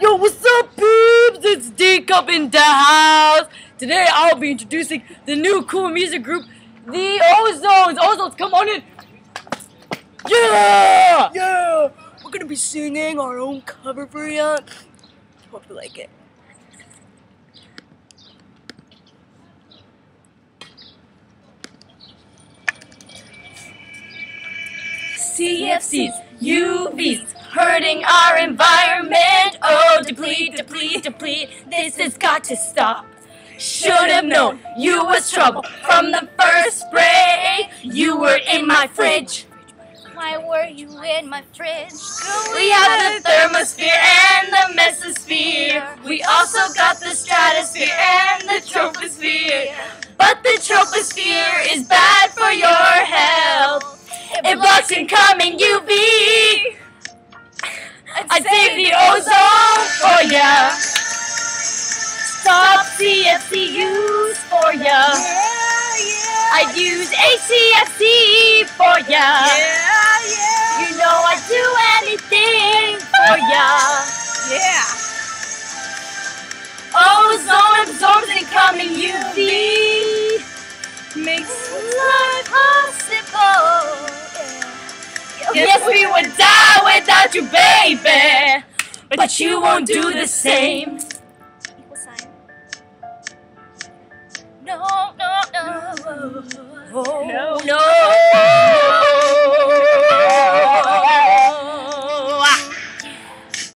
Yo, what's up, peeps? It's D Cup in the house. Today I'll be introducing the new cool music group, the Ozones. Ozones, come on in. Yeah! Yeah! We're gonna be singing our own cover for you. Hope you like it. CFCs, UVs, hurting our environment. Deplete, deplete, deplete. This has got to stop. Should have known you was trouble from the first spray. You were in my fridge. Why were you in my fridge? We have the thermosphere and the mesosphere. We also got the stratosphere and the troposphere. But the troposphere is bad for your health. It blocks incoming UV. I'd save the ozone ya. Stop CFC use for ya. Yeah, yeah. I'd use HCFC for ya. yeah, yeah. You know I'd do anything for ya. Yeah. Ozone absorbs incoming UV. Makes life possible. Yes, we would die without you, baby. But you won't do the same. Equal sign. No, no, no. No.